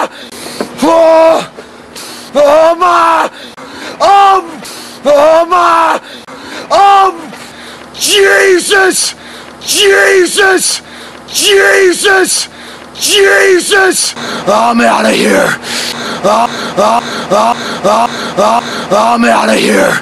Oh, oh my! Um! Oh my! Um! Jesus! Jesus! Jesus! Jesus! I'm out of here! Uh, uh, uh, uh, uh, I'm out of here!